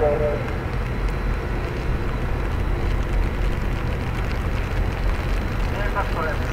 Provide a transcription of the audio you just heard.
くらいね。Thank you.